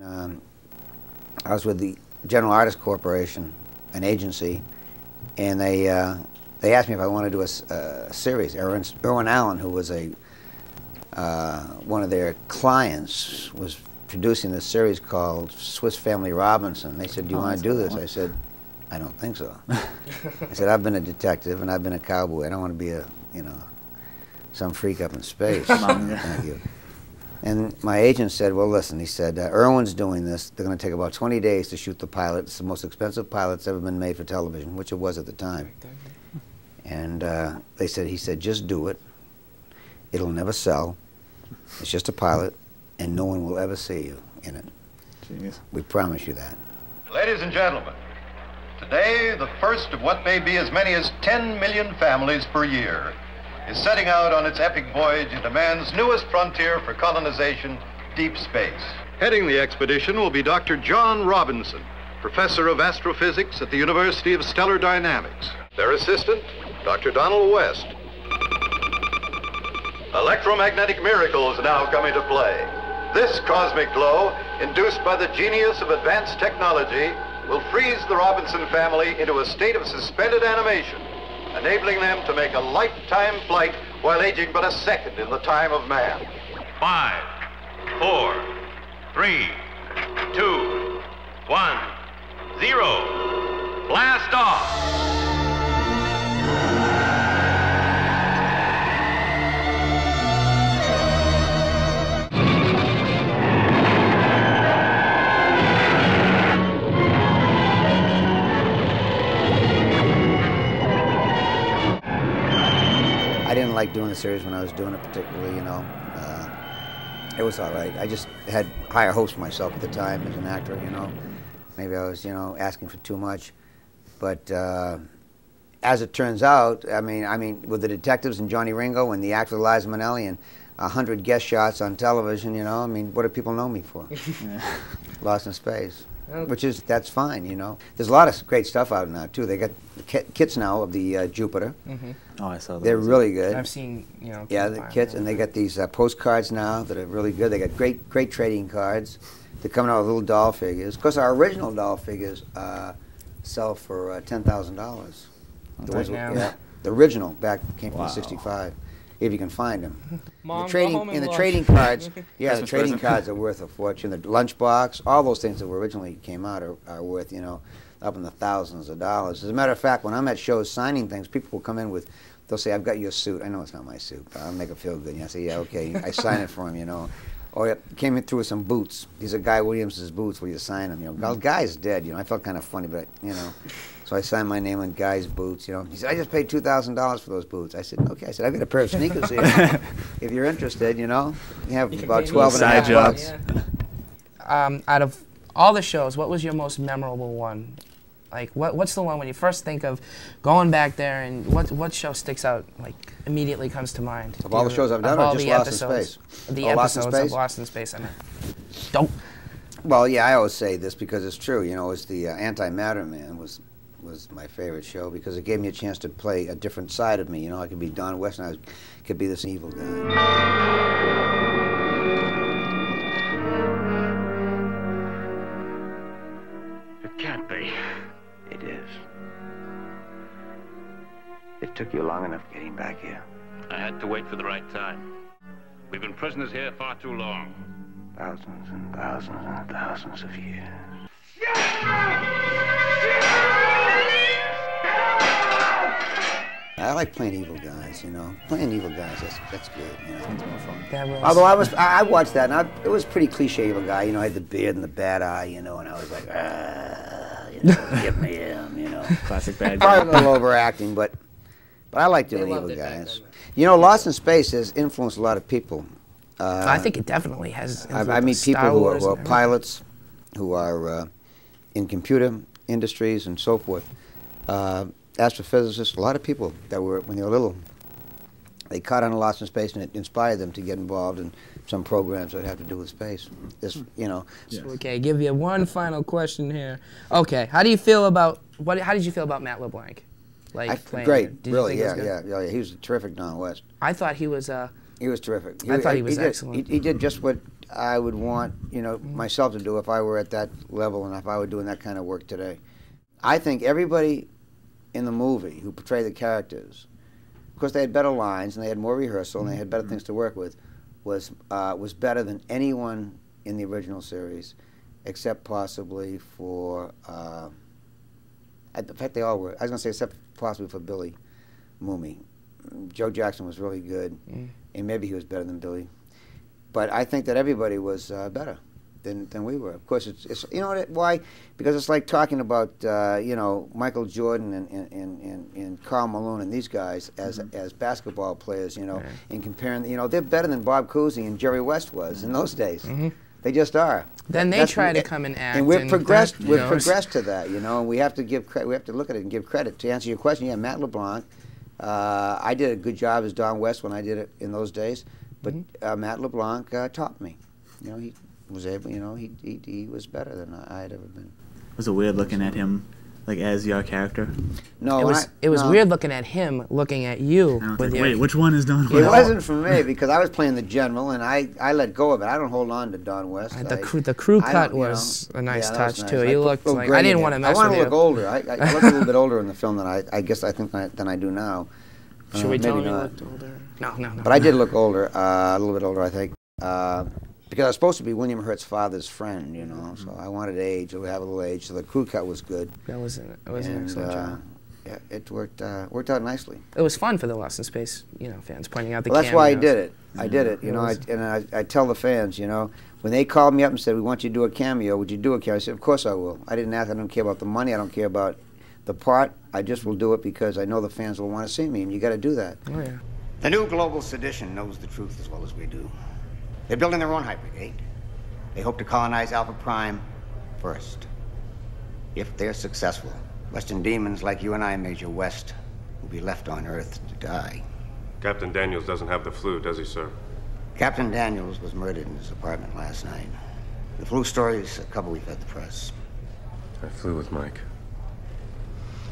Um, I was with the General Artists Corporation, an agency, and they uh, they asked me if I wanted to do a series. Erwin, Irwin Allen, who was a uh, one of their clients, was producing this series called Swiss Family Robinson. They said, "Do you Oh, want to do this?" I said, "I don't think so." I said, "I've been a detective and I've been a cowboy. I don't want to be a you know some freak up in space." Thank you. And my agent said, well, listen, he said, uh, Irwin's doing this. They're going to take about 20 days to shoot the pilot. It's the most expensive pilot that's ever been made for television, which it was at the time. And uh, they said, he said, just do it. It'll never sell. It's just a pilot, and no one will ever see you in it. Jeez. We promise you that. Ladies and gentlemen, today the first of what may be as many as 10 million families per year is setting out on its epic voyage into man's newest frontier for colonization, deep space. Heading the expedition will be Dr. John Robinson, professor of astrophysics at the University of Stellar Dynamics. Their assistant, Dr. Donald West. Electromagnetic miracles now come into play. This cosmic glow, induced by the genius of advanced technology, will freeze the Robinson family into a state of suspended animation, enabling them to make a lifetime flight while aging but a second in the time of man. Five, four, three, two, one, zero. Blast off. I like doing the series when I was doing it particularly, you know. Uh, it was all right. I just had higher hopes for myself at the time as an actor, you know. Maybe I was, you know, asking for too much. But uh, as it turns out, I mean, I mean, with the detectives and Johnny Ringo and the actor Liza Minnelli and a hundred guest shots on television, you know, I mean, what do people know me for? Lost in Space, which is that's fine, you know. There's a lot of great stuff out now too. They got kits now of the uh, Jupiter. Oh, I saw that. They're really good. I've seen, you know. Yeah, the Fire kits, and they got these uh, postcards now that are really good. They got great, great trading cards. They're coming out with little doll figures. Of course, our original doll figures uh, sell for uh, ten thousand dollars. The Right ones, now? yeah, the original back came from Wow. '65, if you can find them. Mom, the go trading home and in the watch. trading cards, yeah, the trading present. cards are worth a fortune. The lunchbox, all those things that were originally came out are, are worth, you know, up in the thousands of dollars. As a matter of fact, when I'm at shows signing things, people will come in with, they'll say, "I've got your suit." I know it's not my suit, but I'll make it feel good. And I say, "Yeah, okay." I sign it for him, you know. Or yeah, came in through with some boots. These are Guy Williams' boots. Will you sign them? You know, Guy- Guy's dead. You know, I felt kind of funny, but you know, so I signed my name on Guy's boots. You know, he said, "I just paid two thousand dollars for those boots." I said, "Okay." I said, "I've got a pair of sneakers here. if you're interested, you know, you have You about pay twelve and a half Side job. bucks." Um, out of all the shows, what was your most memorable one? Like, what, what's the one when you first think of going back there, and what what show sticks out like immediately comes to mind? Of all the shows I've done, or all just the Lost in episodes? Space? The Oh, episodes Lost in of Space? Lost in Space. I mean, don't. Well, yeah, I always say this because it's true. You know, it's the uh, Antimatter Man was was my favorite show because it gave me a chance to play a different side of me. You know, I could be Don West, and I could be this evil guy. Took you long enough getting back here. I had to wait for the right time. We've been prisoners here far too long. Thousands and thousands and thousands of years. I like playing evil guys, you know. Playing evil guys, that's, that's good, you know. It's more fun. That was. Although I was, I I watched that, and I, it was pretty cliche of a guy. You know, I had the beard and the bad eye, you know, and I was like, ah, you know, give me him, you know. Classic bad guy. Probably a little overacting, but but I like doing They loved evil it back guys. You know, Lost in Space has influenced a lot of people. Uh, I think it definitely has. I, I meet people who are, who are pilots, who are uh, in computer industries and so forth. Uh, astrophysicists, a lot of people that were when they were little. They caught on a Lost in Space, and it inspired them to get involved in some programs that have to do with space. This, you know, Yes. Okay, give you one final question here. Okay, how do you feel about what? How did you feel about Matt LeBlanc? Like I, playing great. Did really, yeah, yeah, yeah, yeah. He was a terrific Don West. I thought he was. Uh, He was terrific. I thought he was did, excellent. He, he did just what I would want you know myself to do if I were at that level and if I were doing that kind of work today. I think everybody in the movie who portrayed the characters, of course, they had better lines and they had more rehearsal and they had better things to work with, was uh, was better than anyone in the original series, except possibly for. Uh, in fact, they all were. I was going to say, except possibly for Billy Mumy. Joe Jackson was really good, and maybe he was better than Billy. But I think that everybody was uh, better than, than we were. Of course, it's, it's you know what, why? Because it's like talking about uh, you know Michael Jordan and, and, and, and Karl Malone and these guys as as basketball players, you know, and comparing. You know, they're better than Bob Cousy and Jerry West was in those days. They just are. Then they That's- try to come and act And we've and progressed. that, we've know, progressed to that, you know. And we have to give credit. We have to look at it and give credit. To answer your question, yeah, Matt LeBlanc. Uh, I did a good job as Don West when I did it in those days, but Mm-hmm. uh, Matt LeBlanc uh, taught me. You know, he was able. You know, he he, he was better than I had ever been. It Was it weird looking at him, like as your character? No, It was I- it was no. weird looking at him looking at you And I was with like, your wait, which one is Don It wasn't for me because I was playing the general, and I, I let go of it. I don't hold on to Don West. Uh, the I- crew- the crew I cut don't, you know, was a nice yeah, touch, nice. too. I You looked like I didn't wanna it. mess I want to look older. I, I look a little bit older in the film than I, I guess I think I, than I do now. Should Uh, we tell maybe him he not. looked older? No, no, no. But I did look older, uh, a little bit older, I think, uh, because I was supposed to be William Hurt's father's friend, you know. So I wanted age, to have a little age. So the crew cut was good, That was an, it was an and excellent uh, job. yeah, it worked uh, worked out nicely. It was fun for the Lost in Space, you know, fans pointing out the Well, that's why I did it. I did it, you It know. I, and I, I tell the fans, you know, when they called me up and said, "We want you to do a cameo," would you do a cameo? I said, "Of course I will." I didn't ask. I don't care about the money. I don't care about the part. I just will do it because I know the fans will want to see me, and you got to do that. Oh yeah. The new global sedition knows the truth as well as we do. They're building their own hypergate. They hope to colonize Alpha Prime first. If they're successful, Western demons like you and I, Major West, will be left on Earth to die. Captain Daniels doesn't have the flu, does he, sir? Captain Daniels was murdered in his apartment last night. The flu story's a couple we've had the press. I flew with Mike.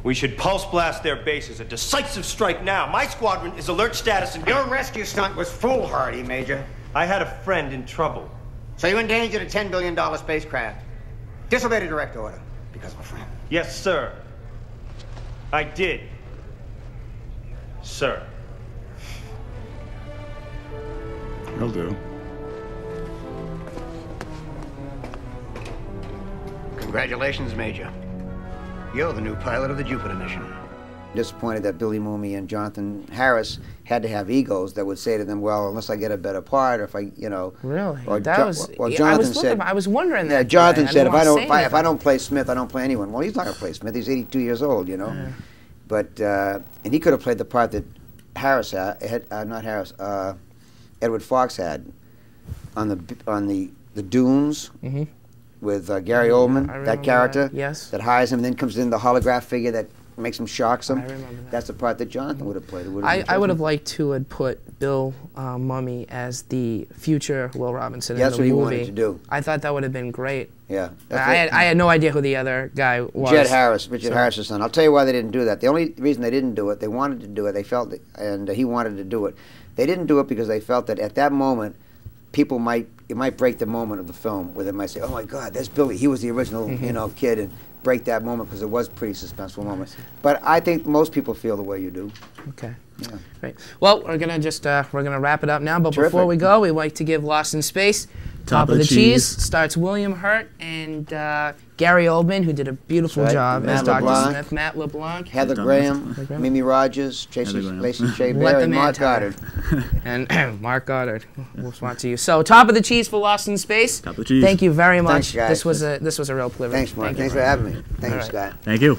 We should pulse blast their bases. A decisive strike now. My squadron is alert status and Your rescue stunt was foolhardy, Major. I had a friend in trouble. So you endangered a $10 billion spacecraft. Disobeyed a direct order because of a friend. Yes, sir. I did. Sir. He'll do. Congratulations, Major. You're the new pilot of the Jupiter mission. Disappointed that Billy Mumy and Jonathan Harris had to have egos that would say to them, "Well, unless I get a better part, or if I, you know." Really? Or that Jo- was. Well, yeah, Jonathan I was looking, said. I was wondering Yeah, that. Jonathan said, "If I don't, if I, if I don't play Smith, I don't play anyone." Well, he's not going to play Smith. He's 82 years old, you know. But uh, and he could have played the part that Harris had, uh, not Harris, uh, Edward Fox had on the on the the Dunes Mhm. with uh, Gary Oldman, remember that character that, yes. that hires him, and then comes in the holograph figure that makes him shock some. I remember that. That's the part that Jonathan would have played. It would I, I would have liked to have put Bill uh, Mumy as the future Will Robinson Yeah, in that's the what he wanted to do. I thought that would have been great. Yeah. I had. I had no idea who the other guy was. Jared Harris, Richard So- Harris's son. I'll tell you why they didn't do that. The only reason they didn't do it, they wanted to do it. They felt, it, and he wanted to do it. They didn't do it because they felt that at that moment, people might it might break the moment of the film where they might say, "Oh my God, that's Billy. He was the original, Mm-hmm. you know, kid," and break that moment because it was a pretty suspenseful moment. But I think most people feel the way you do. Okay. Yeah. Great. Well, we're gonna just uh, we're gonna wrap it up now. But before we go, we'd like to give Lost in Space top, of the, cheese. starts William Hurt and uh, Gary Oldman, who did a beautiful That's right. job Matt as Dr. LeBlanc. Smith. Matt LeBlanc Heather Graham, Heather Graham. Mimi Rogers, Tracy Heather Graham. Lacey Chabert, and Mark tell. Goddard. and Mark Goddard We'll sponsor you. So, top of the cheese for Lost in Space. Top of the cheese. Thank you very much. Thanks, guys. This was a this was a real privilege. Thanks, Mark. Thank you Thanks for having me. Thanks, All right. Scott. Thank you.